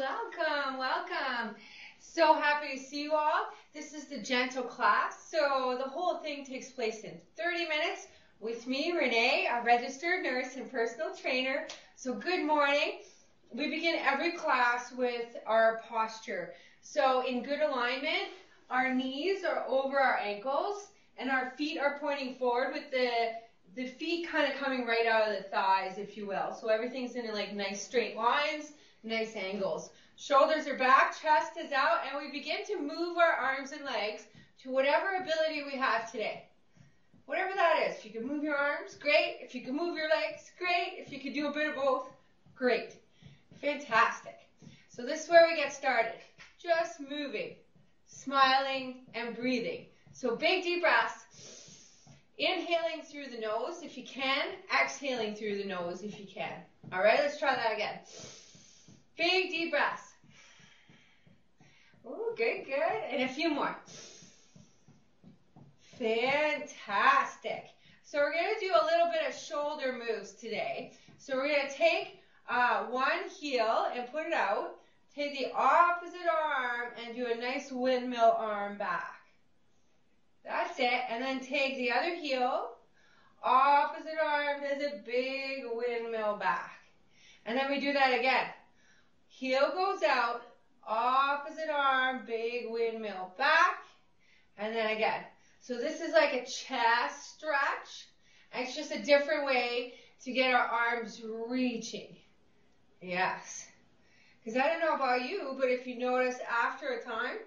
welcome, welcome. So happy to see you all. This is the gentle class. So the whole thing takes place in 30 minutes with me, Renee, a registered nurse and personal trainer. So good morning. We begin every class with our posture. So in good alignment, our knees are over our ankles and our feet are pointing forward with the the feet kind of coming right out of the thighs, if you will. So everything's in like nice straight lines, nice angles. Shoulders are back, chest is out, and we begin to move our arms and legs to whatever ability we have today. Whatever that is. If you can move your arms, great. If you can move your legs, great. If you can do a bit of both, great. Fantastic. So this is where we get started. Just moving, smiling, and breathing. So big deep breaths. Inhaling through the nose if you can. Exhaling through the nose if you can. All right, let's try that again. Big deep breaths. Oh, good, good. And a few more. Fantastic. So we're going to do a little bit of shoulder moves today. So we're going to take uh, one heel and put it out. Take the opposite arm and do a nice windmill arm back. That's it. And then take the other heel. Opposite arm does a big windmill back. And then we do that again. Heel goes out. Opposite arm, big windmill back. And then again. So this is like a chest stretch. And it's just a different way to get our arms reaching. Yes. Because I don't know about you, but if you notice after a time,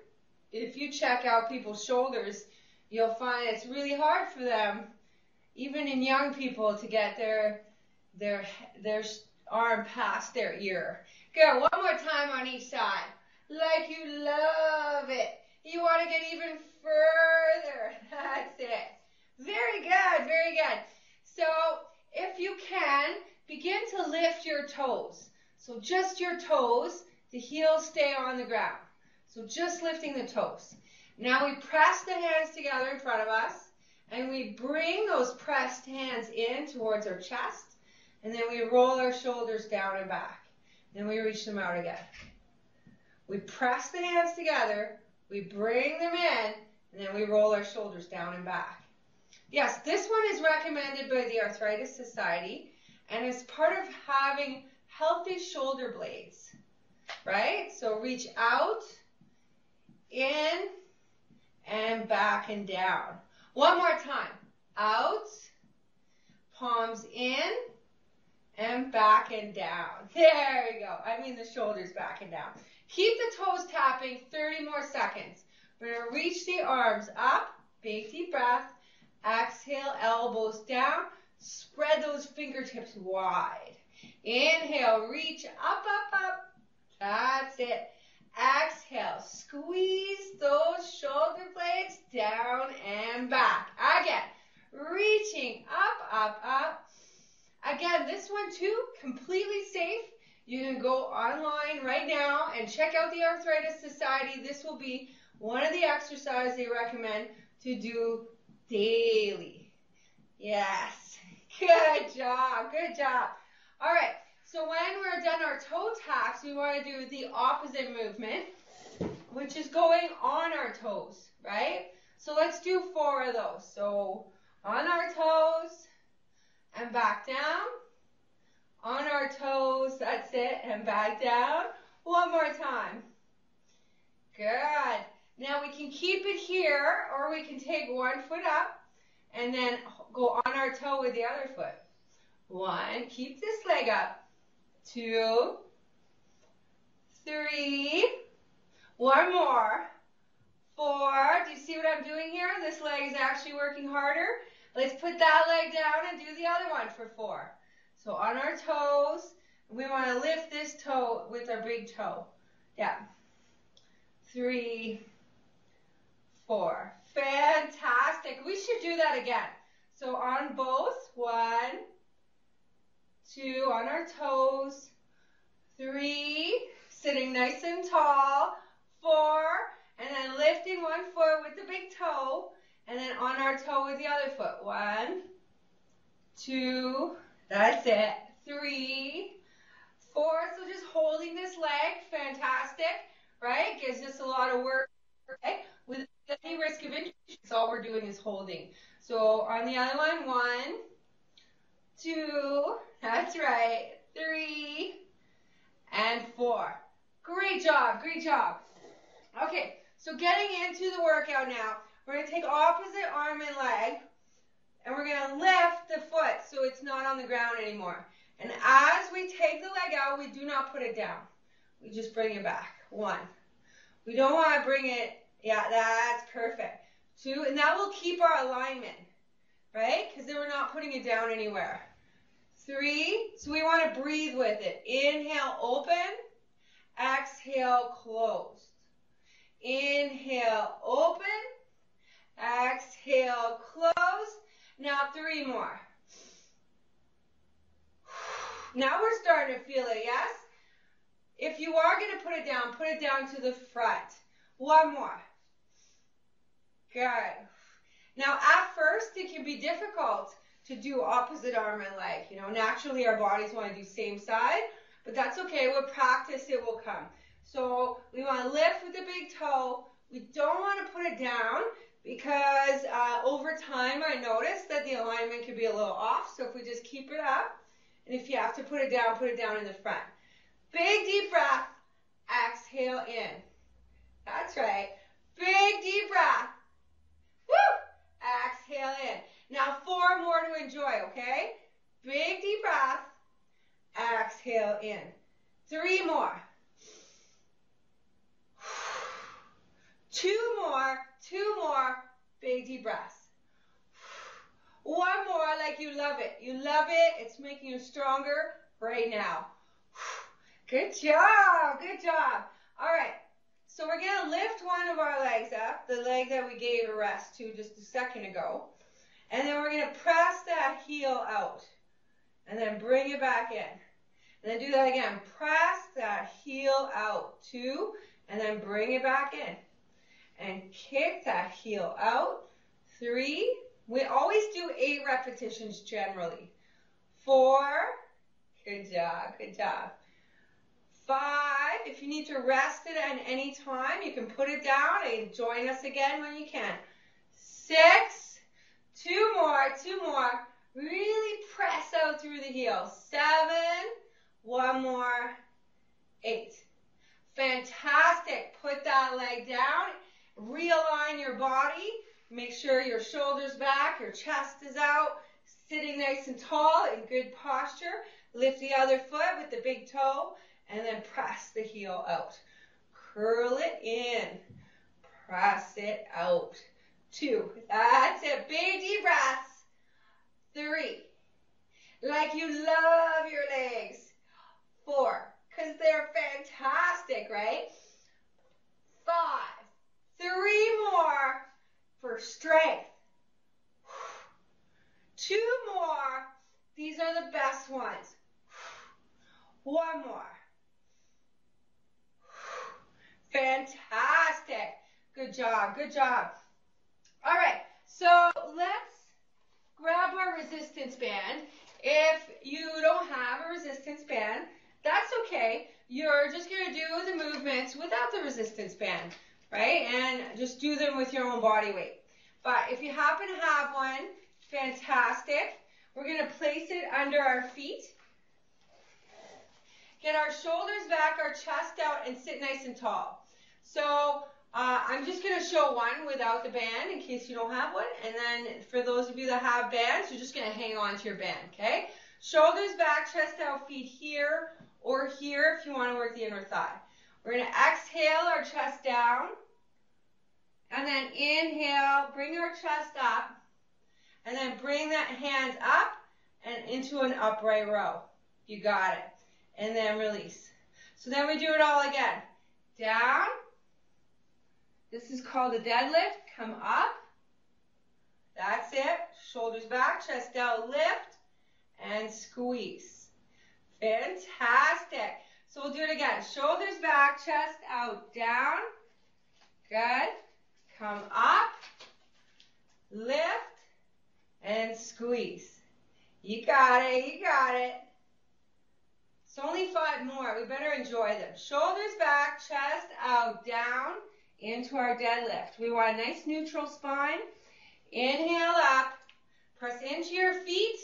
if you check out people's shoulders, you'll find it's really hard for them, even in young people, to get their their their arm past their ear. Go one more time on each side, like you love it. You want to get even further. That's it. Very good, very good. So if you can, begin to lift your toes. So just your toes, the heels stay on the ground. So just lifting the toes. Now we press the hands together in front of us and we bring those pressed hands in towards our chest and then we roll our shoulders down and back. Then we reach them out again. We press the hands together, we bring them in, and then we roll our shoulders down and back. Yes, this one is recommended by the Arthritis Society and it's part of having healthy shoulder blades, right? So reach out, in, and back and down. One more time. Out, palms in, and back and down. There we go. I mean the shoulders back and down. Keep the toes tapping 30 more seconds. We're going to reach the arms up. Big deep breath. Exhale, elbows down. Spread those fingertips wide. Inhale, reach up, up, up. That's it. Exhale, squeeze those shoulder blades down and back. Again, reaching up, up, up. Again, this one too, completely safe. You can go online right now and check out the Arthritis Society. This will be one of the exercises they recommend to do daily. Yes. Good job. Good job. All right. So when we're done our toe taps, we want to do the opposite movement, which is going on our toes, right? So let's do four of those. So on our toes and back down. On our toes, that's it, and back down. One more time. Good. Now we can keep it here, or we can take one foot up and then go on our toe with the other foot. One, keep this leg up two, three, one more, four. Do you see what I'm doing here? This leg is actually working harder. Let's put that leg down and do the other one for four. So on our toes, we want to lift this toe with our big toe. Yeah. Three, four. Fantastic. We should do that again. So on both, one, two on our toes, three, sitting nice and tall, four, and then lifting one foot with the big toe, and then on our toe with the other foot. One, two, that's it, three, Four, so just holding this leg, fantastic, right? Gives us a lot of work, right? With any risk of injury, so all we're doing is holding. So on the other one, one, two, that's right, three, and four. Great job, great job. Okay, so getting into the workout now, we're going to take opposite arm and leg, and we're going to lift the foot so it's not on the ground anymore. And as we take the leg out, we do not put it down. We just bring it back. One. We don't want to bring it, yeah, that's perfect. Two, and that will keep our alignment, right? Because then we're not putting it down anywhere. Three, so we want to breathe with it. Inhale, open. Exhale, closed. Inhale, open. Exhale, close. Now three more. Now we're starting to feel it, yes? If you are going to put it down, put it down to the front. One more. Good. Now at first it can be difficult to do opposite arm and leg. You know, naturally our bodies want to do same side, but that's okay. With practice it will come. So we want to lift with the big toe. We don't want to put it down because uh, over time I noticed that the alignment could be a little off. So if we just keep it up, and if you have to put it down, put it down in the front. Big deep breath. Exhale in. That's right. Big deep breath. Woo! Exhale in. Now four more to enjoy, okay? Big deep breath. Exhale in. Three more. Two more, two more big deep breaths. One more like you love it. You love it. It's making you stronger right now. Good job. Good job. All right. So we're going to lift one of our legs up, the leg that we gave a rest to just a second ago. And then we're going to press that heel out. And then bring it back in. And then do that again. Press that heel out. Two. And then bring it back in. And kick that heel out. Three. We always do eight repetitions generally. Four. Good job. Good job. Five. If you need to rest it at any time, you can put it down and join us again when you can. Six. Two more. Two more. Really press out through the heel. Seven. One more. Eight. Fantastic. Put that leg down. Realign your body. Make sure your shoulders back, your chest is out, sitting nice and tall in good posture. Lift the other foot with the big toe and then press the heel out. Curl it in. Press it out. Two. That's it. Big deep breaths. Three. Like you love your legs. Four. Because they're fantastic, right? Five. Three more for strength. Two more. These are the best ones. One more. Fantastic. Good job. Good job. All right. So let's grab our resistance band. If you don't have a resistance band, that's okay. You're just going to do the movements without the resistance band right? And just do them with your own body weight. But if you happen to have one, fantastic. We're going to place it under our feet. Get our shoulders back, our chest out, and sit nice and tall. So uh, I'm just going to show one without the band in case you don't have one. And then for those of you that have bands, you're just going to hang on to your band, okay? Shoulders back, chest out, feet here or here if you want to work the inner thigh. We're going to exhale our chest down. And then inhale, bring your chest up. And then bring that hand up and into an upright row. You got it. And then release. So then we do it all again. Down. This is called a deadlift. Come up. That's it. Shoulders back, chest out, lift, and squeeze. Fantastic. So we'll do it again. Shoulders back, chest out, down. Good. Come up, lift, and squeeze. You got it, you got it. It's only five more. We better enjoy them. Shoulders back, chest out, down into our deadlift. We want a nice neutral spine. Inhale up. Press into your feet.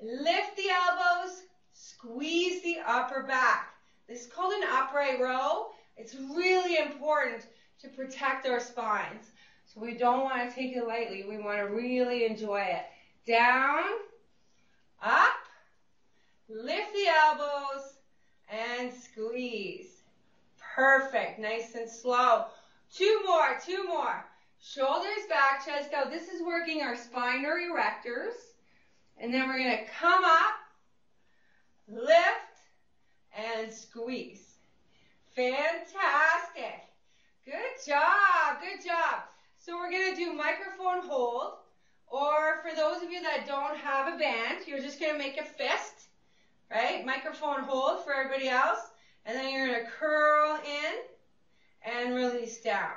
Lift the elbows. Squeeze the upper back. This is called an upright row. It's really important to protect our spines. So we don't want to take it lightly. We want to really enjoy it. Down, up, lift the elbows, and squeeze. Perfect. Nice and slow. Two more, two more. Shoulders back, chest out. This is working our spinal erectors. And then we're going to come up, lift, and squeeze. Fantastic. Good job, good job. So we're going to do microphone hold. Or for those of you that don't have a band, you're just going to make a fist, right? Microphone hold for everybody else. And then you're going to curl in and release down.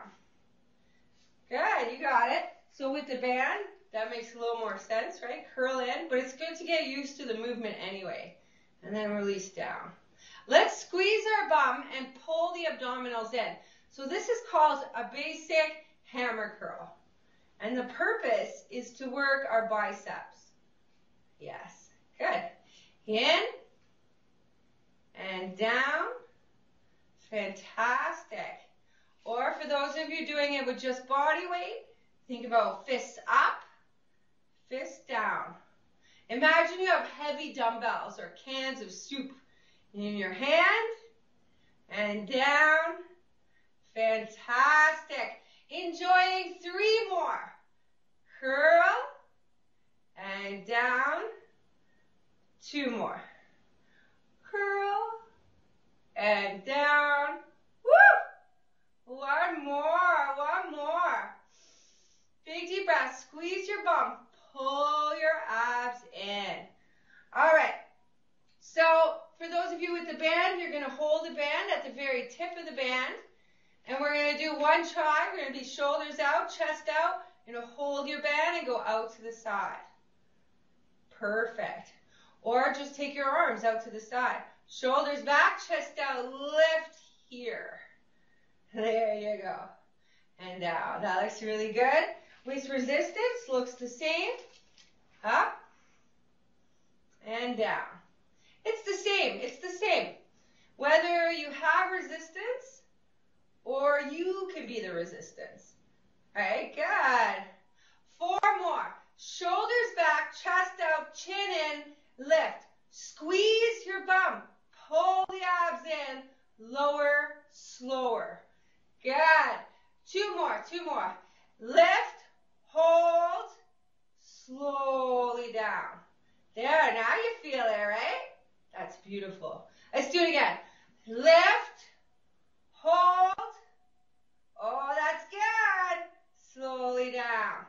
Good, you got it. So with the band, that makes a little more sense, right? Curl in, but it's good to get used to the movement anyway. And then release down. Let's squeeze our bum and pull the abdominals in. So this is called a basic hammer curl. And the purpose is to work our biceps. Yes, good. In and down. Fantastic. Or for those of you doing it with just body weight, think about fists up, fists down. Imagine you have heavy dumbbells or cans of soup in your hand and down. Fantastic. Enjoying three more. Curl and down. Two more. Curl and down. Woo! One more, one more. Big deep breath. Squeeze your bum. Pull your abs in. All right. So for those of you with the band, you're going to hold the band at the very tip of the band. And we're going to do one try. We're going to be shoulders out, chest out. You're going to hold your band and go out to the side. Perfect. Or just take your arms out to the side. Shoulders back, chest out, lift here. There you go. And down. That looks really good. Waist resistance looks the same. Up and down. It's the same. It's the same. Whether you have resistance or you can be the resistance. All right, good. Four more. Shoulders back, chest out, chin in, lift. Squeeze your bum. Pull the abs in. Lower, slower. Good. Two more, two more. Lift, hold, slowly down. There, now you feel it, right? That's beautiful. Let's do it again. Lift, hold. Oh, that's good. Slowly down.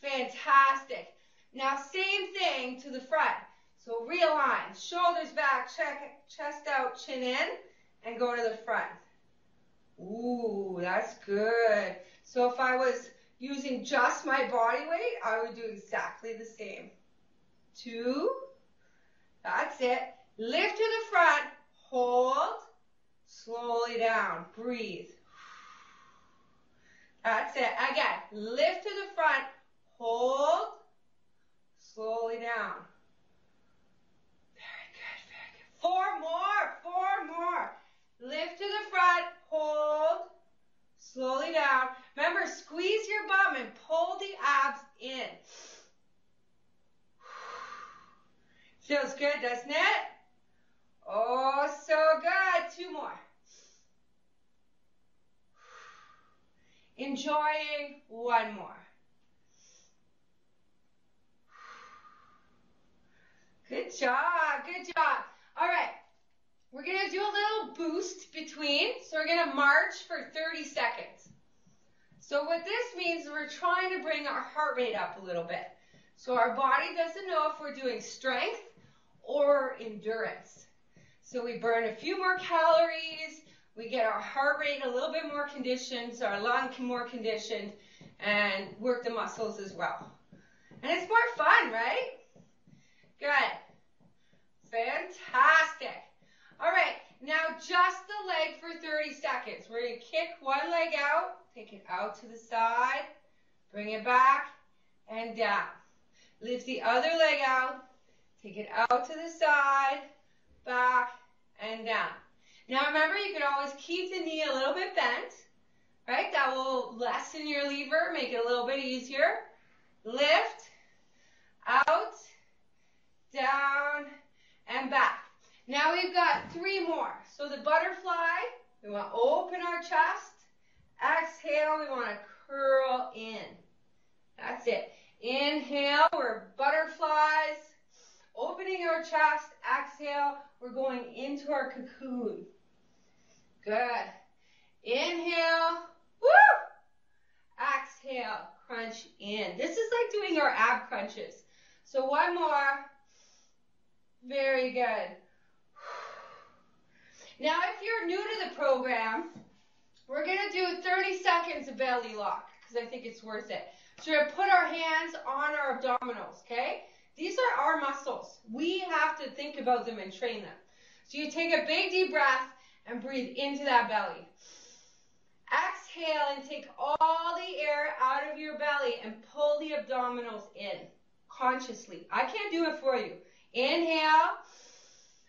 Fantastic. Now, same thing to the front. So realign. Shoulders back, check, chest out, chin in, and go to the front. Ooh, that's good. So if I was using just my body weight, I would do exactly the same. Two. That's it. Lift to the front. Hold. Slowly down. Breathe. That's it. Again, lift to the front. Hold. Slowly down. Very good, very good. Four more, four more. Lift to the front, hold, slowly down. Remember, squeeze your bum and pull the abs in. Feels good, doesn't it? Oh, so good. Two more. Enjoying one more. Good job, good job. All right. We're going to do a little boost between. So we're going to march for 30 seconds. So what this means is we're trying to bring our heart rate up a little bit. So our body doesn't know if we're doing strength or endurance. So we burn a few more calories, we get our heart rate a little bit more conditioned, so our lung more conditioned, and work the muscles as well. And it's more fun, right? Good. Fantastic. All right, now just the leg for 30 seconds. We're going to kick one leg out, take it out to the side, bring it back, and down. Lift the other leg out, take it out to the side, back, and down. Now remember, you can always keep the knee a little bit bent, right? That will lessen your lever, make it a little bit easier. Lift, out, down, and back. Now we've got three more. So the butterfly, we want to open our chest. Exhale, we want to curl in. That's it. Inhale, we're butterflies. Opening our chest. Exhale, we're going into our cocoon. Good. Inhale. Woo! Exhale, crunch in. This is like doing our ab crunches. So one more. Very good. Now, if you're new to the program, we're going to do 30 seconds of belly lock because I think it's worth it. So we're going to put our hands on our abdominals, okay? These are our muscles. We have to think about them and train them. So you take a big deep breath and breathe into that belly. Exhale and take all the air out of your belly and pull the abdominals in consciously. I can't do it for you. Inhale.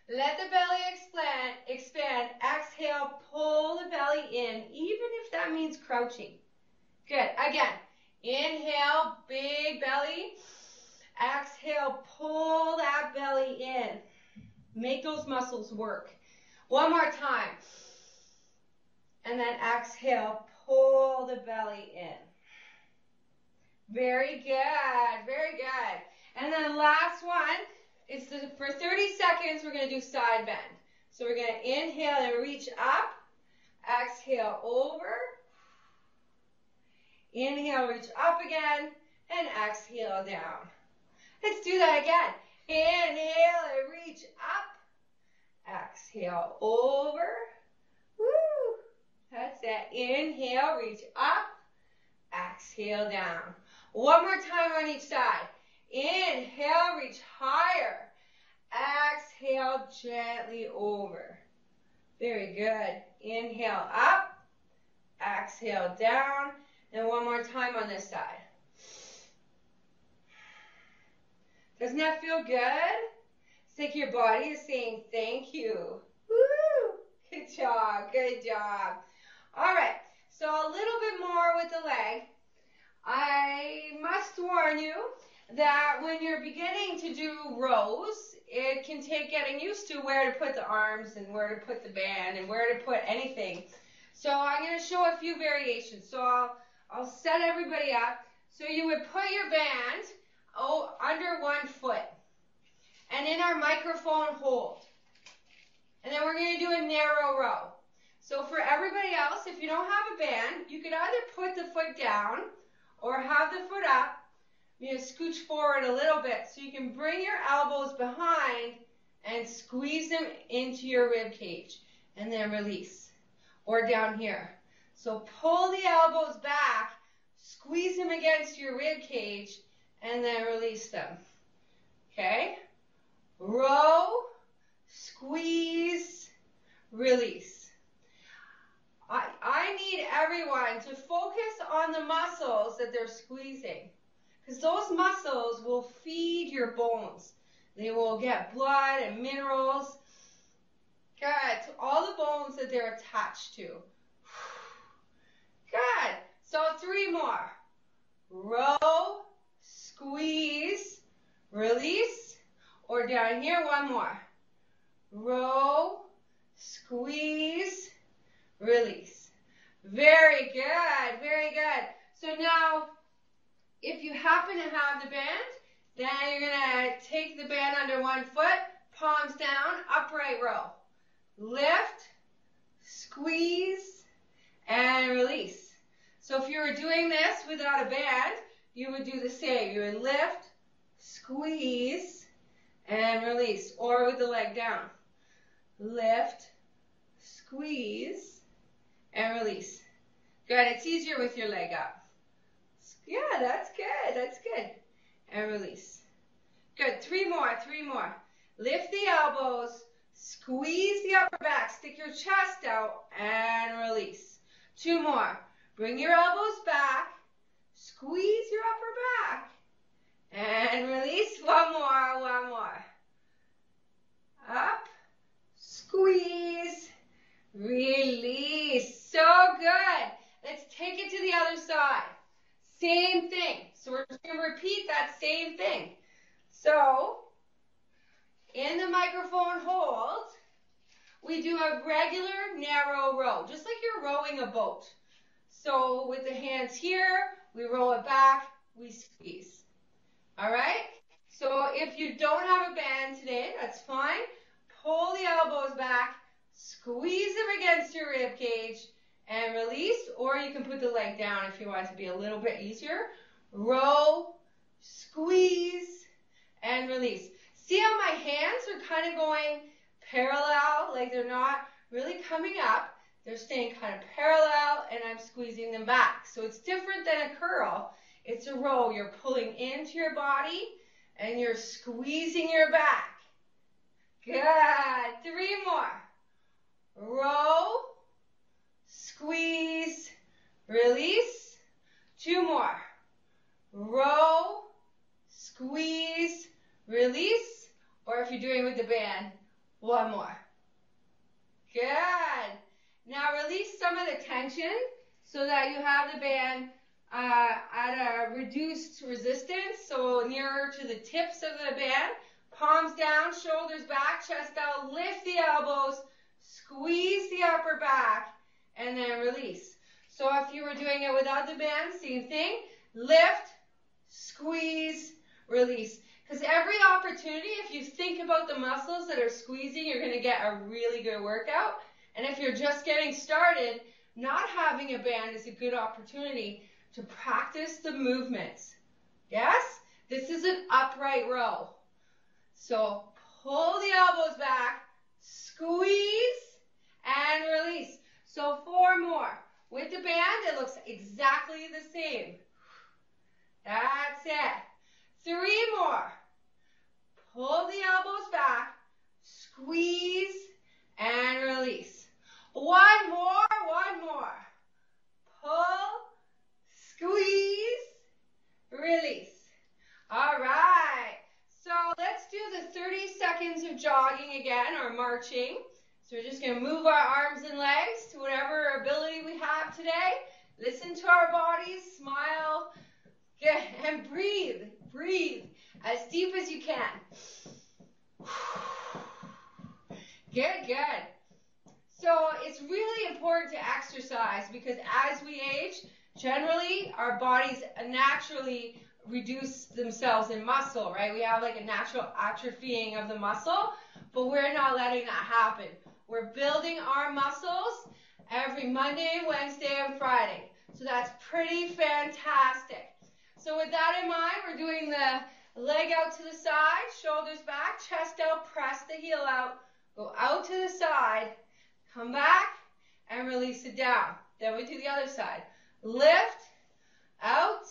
Let the belly expand, expand. Exhale, pull the belly in, even if that means crouching. Good. Again. Inhale, big belly. Exhale, pull that belly in. Make those muscles work. One more time. And then exhale, pull the belly in. Very good, very good. And then last one is the, for 30 seconds, we're going to do side bend. So we're going to inhale and reach up. Exhale over. Inhale, reach up again. And exhale down. Let's do that again. Inhale and reach up. Exhale over. Woo. That's it. Inhale, reach up. Exhale down. One more time on each side. Inhale, reach higher. Exhale, gently over. Very good. Inhale up. Exhale down. And one more time on this side. Doesn't that feel good? It's like your body is saying thank you. Woo! Good job. Good job. All right. So a little bit more with the leg. I must warn you that when you're beginning to do rows, it can take getting used to where to put the arms and where to put the band and where to put anything. So I'm going to show a few variations. So I'll, I'll set everybody up. So you would put your band oh, under one foot and in our microphone hold. And then we're going to do a narrow row. So for everybody else, if you don't have a band, you could either put the foot down or have the foot up you know, scooch forward a little bit so you can bring your elbows behind and squeeze them into your rib cage and then release. Or down here. So pull the elbows back, squeeze them against your rib cage, and then release them. Okay? Row, squeeze, release. I, I need everyone to focus on the muscles that they're squeezing. Because those muscles will feed your bones. They will get blood and minerals. Good. To all the bones that they're attached to. Good. So three more. Row, squeeze, release. Or down here, one more. Row, squeeze, release. Very good. Very good. So now if you happen to have the band, then you're going to take the band under one foot, palms down, upright row. Lift, squeeze, and release. So if you were doing this without a band, you would do the same. You would lift, squeeze, and release, or with the leg down. Lift, squeeze, and release. Good. It's easier with your leg up. Yeah, that's good. That's good. And release. Good. Three more. Three more. Lift the elbows. Squeeze the upper back. Stick your chest out and release. Two more. Bring your elbows back. Squeeze your upper back. And release. One more. Up. Squeeze. Release. So good. Let's take it to the other side. Same thing. So we're just going to repeat that same thing. So, in the microphone hold, we do a regular narrow row, just like you're rowing a boat. So with the hands here, we roll it back, we squeeze. All right? So if you don't have a band today, that's fine. Pull the elbows back, squeeze them against your rib cage, and release. Or you can put the leg down if you want it to be a little bit easier. Row, squeeze, and release. See how my hands are kind of going parallel, like they're not really coming up. They're staying kind of parallel and I'm squeezing them back. So it's different than a curl. It's a roll. You're pulling into your body and you're squeezing your back. Good. Three more. Roll, squeeze, release. Two more. Roll, squeeze, release. Or if you're doing with the band, one more. Good. Now release some of the tension so that you have the band uh, at a reduced resistance, so nearer to the tips of the band. Palms down, shoulders back, chest out, lift the elbows, squeeze the upper back, and then release. So if you were doing it without the band, same thing. Lift, squeeze, release. Because every opportunity, if you think about the muscles that are squeezing, you're going to get a really good workout. And if you're just getting started, not having a band is a good opportunity to practice the movements. Yes? This is an upright row. So pull the elbows back, squeeze, and release. So four more. With the band, it looks exactly the same. That's it. Three more. Pull the elbows back, squeeze, and release. One more, one more. Pull, squeeze, release. All right. So let's do the 30 seconds of jogging again or marching. So we're just going to move our arms and legs to whatever ability we have today. Listen to our bodies, smile, and breathe. Breathe as deep as you can. Good, good. So it's really important to exercise because as we age, generally our bodies naturally reduce themselves in muscle, right? We have like a natural atrophying of the muscle, but we're not letting that happen. We're building our muscles every Monday, Wednesday, and Friday. So that's pretty fantastic. So with that in mind, we're doing the leg out to the side, shoulders back, chest out, press the heel out, go out to the side, come back, and release it down. Then we do the other side. Lift, out,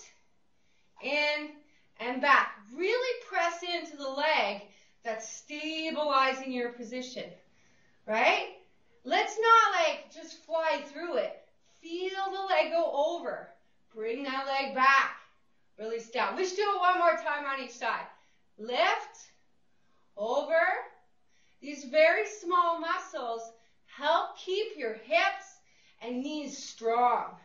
in, and back. Really press into the leg that's stabilizing your position, right? Let's not like just fly through it. Feel the leg go over. Bring that leg back. Release down. Let's do it one more time on each side. Lift, over. These very small muscles help keep your hips and knees strong.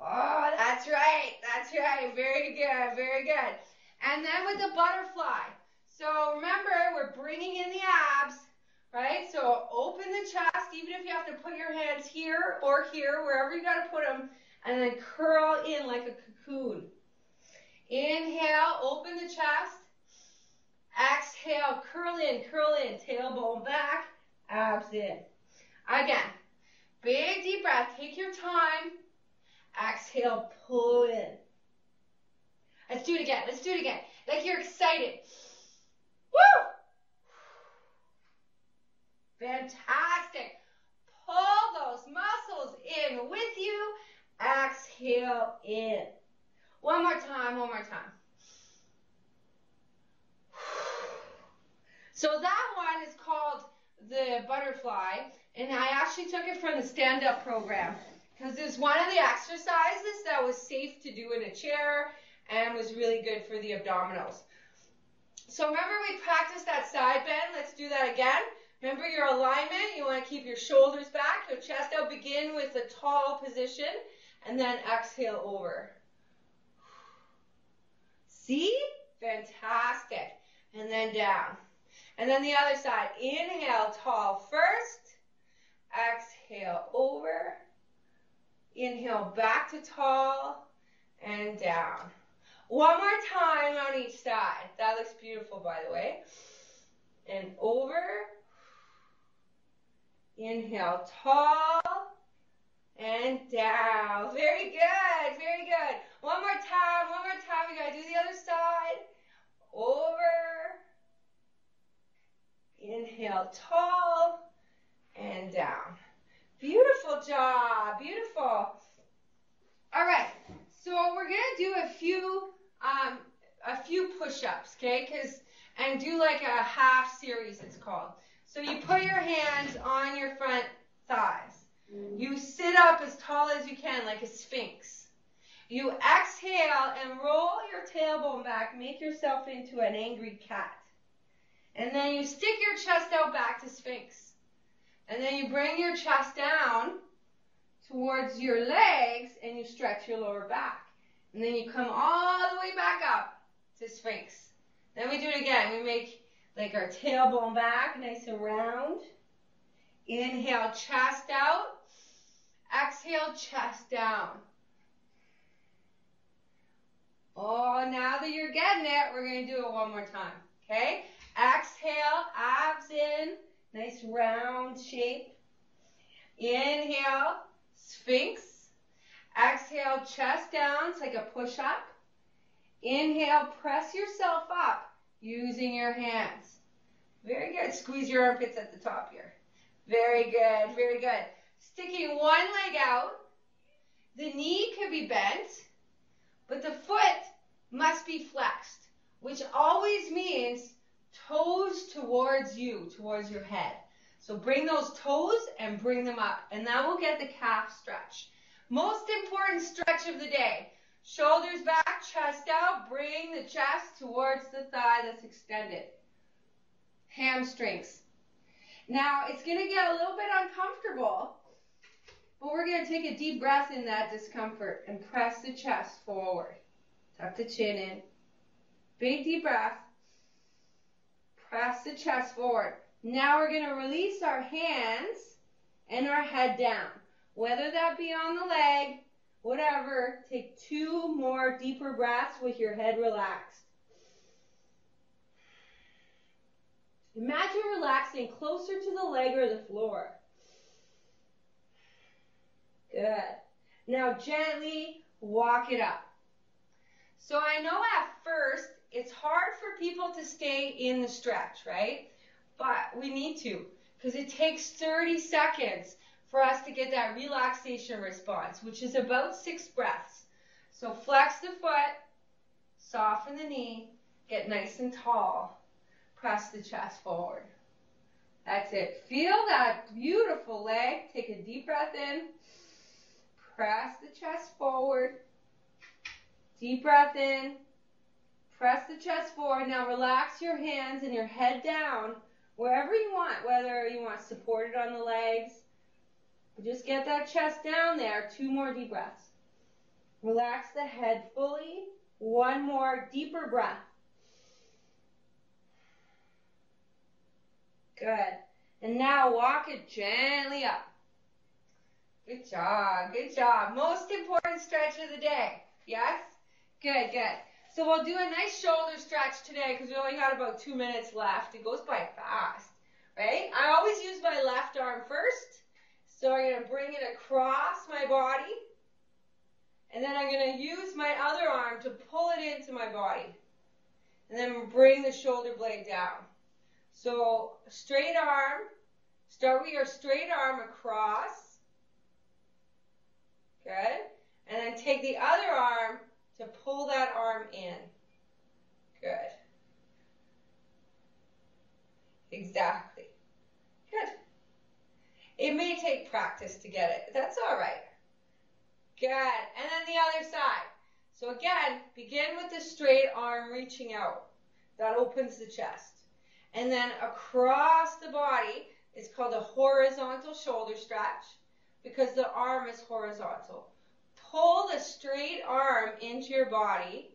Oh, that's right. That's right. Very good. Very good. And then with the butterfly. So remember, we're bringing in the abs, right? So open the chest, even if you have to put your hands here or here, wherever you got to put them, and then curl in like a cocoon. Inhale, open the chest. Exhale, curl in, curl in, tailbone back, abs in. Again, big deep breath. Take your time. Exhale, pull in. Let's do it again. Let's do it again. Like you're excited. Woo! Fantastic. Pull those muscles in with you. Exhale in. One more time, one more time. So that one is called the butterfly, and I actually took it from the stand up program because it's one of the exercises that was safe to do in a chair and was really good for the abdominals. So remember we practiced that side bend. Let's do that again. Remember your alignment. You want to keep your shoulders back, your chest out. Begin with a tall position and then exhale over. See? Fantastic. And then down. And then the other side. Inhale, tall first. Exhale over. Inhale back to tall and down. One more time on each side. That looks beautiful, by the way. And over. Inhale, tall and down. Very good, very good. One more time, one more time. We gotta do the other side. Over. Inhale, tall and down. Beautiful job, beautiful. All right, so we're gonna do a few, um, a few push-ups, okay? Cause and do like a half series, it's called. So you put your hands on your front thighs. You sit up as tall as you can, like a sphinx. You exhale and roll your tailbone back, make yourself into an angry cat. And then you stick your chest out back to sphinx. And then you bring your chest down towards your legs and you stretch your lower back. And then you come all the way back up to sphinx. Then we do it again. We make like our tailbone back, nice and round. Inhale, chest out. Exhale, chest down. Oh, now that you're getting it, we're going to do it one more time. Okay? Exhale, abs in, nice round shape. Inhale, sphinx. Exhale, chest down. It's like a push up. Inhale, press yourself up using your hands. Very good. Squeeze your armpits at the top here. Very good. Very good. Sticking one leg out. The knee could be bent, but the foot must be flexed, which always means toes towards you, towards your head. So bring those toes and bring them up, and that will get the calf stretch. Most important stretch of the day. Shoulders back, chest out, bring the chest towards the thigh that's extended. Hamstrings. Now, it's going to get a little bit uncomfortable, but we're going to take a deep breath in that discomfort and press the chest forward. Tuck the chin in. Big deep breath. Press the chest forward. Now we're going to release our hands and our head down. Whether that be on the leg, whatever, take two more deeper breaths with your head relaxed. Imagine relaxing closer to the leg or the floor. Good. Now gently walk it up. So I know at first it's hard for people to stay in the stretch, right? But we need to because it takes 30 seconds for us to get that relaxation response, which is about six breaths. So flex the foot, soften the knee, get nice and tall, press the chest forward. That's it. Feel that beautiful leg. Take a deep breath in. Press the chest forward. Deep breath in. Press the chest forward. Now relax your hands and your head down wherever you want, whether you want supported on the legs. Just get that chest down there. Two more deep breaths. Relax the head fully. One more deeper breath. Good. And now walk it gently up. Good job. Good job. Most important stretch of the day. Yes? Good, good. So we'll do a nice shoulder stretch today because we only got about two minutes left. It goes by fast, right? I always use my left arm first. So I'm going to bring it across my body. And then I'm going to use my other arm to pull it into my body. And then bring the shoulder blade down. So straight arm, start with your straight arm across. Good. And then take the other arm to pull that arm in. Good. Exactly. Good. It may take practice to get it. That's all right. Good. And then the other side. So again, begin with the straight arm reaching out. That opens the chest. And then across the body is called a horizontal shoulder stretch because the arm is horizontal. Pull the straight arm into your body.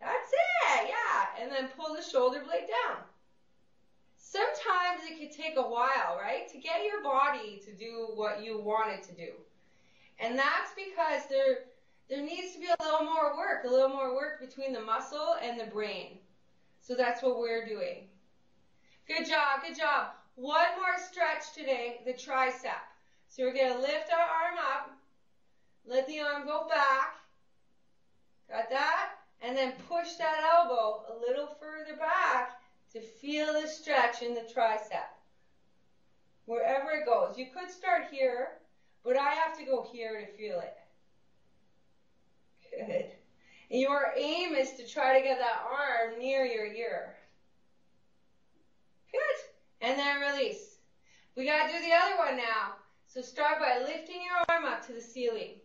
That's it, yeah. And then pull the shoulder blade down. Sometimes it can take a while, right, to get your body to do what you want it to do. And that's because there, there needs to be a little more work, a little more work between the muscle and the brain. So that's what we're doing. Good job, good job. One more stretch today, the tricep. So we're going to lift our arm up, let the arm go back. Got that? And then push that elbow a little further back to feel the stretch in the tricep. Wherever it goes. You could start here, but I have to go here to feel it. Good. And your aim is to try to get that arm near your ear. Good. And then release. We got to do the other one now. So start by lifting your arm up to the ceiling,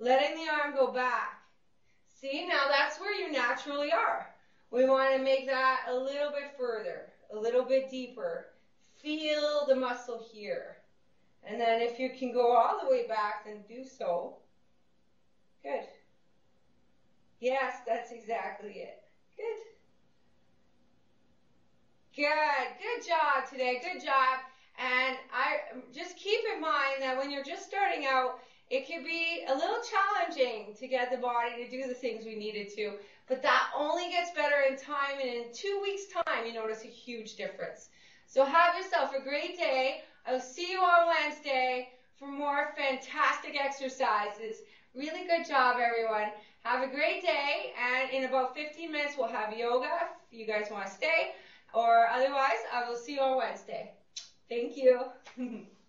letting the arm go back. See, now that's where you naturally are. We want to make that a little bit further, a little bit deeper. Feel the muscle here. And then if you can go all the way back, then do so. Good. Yes, that's exactly it. Good. Good. Good job today. Good job. And I just keep in mind that when you're just starting out, it can be a little challenging to get the body to do the things we needed to, but that only gets better in time, and in two weeks' time, you notice a huge difference. So have yourself a great day. I'll see you on Wednesday for more fantastic exercises. Really good job, everyone. Have a great day, and in about 15 minutes, we'll have yoga if you guys want to stay, or otherwise, I will see you on Wednesday. Thank you.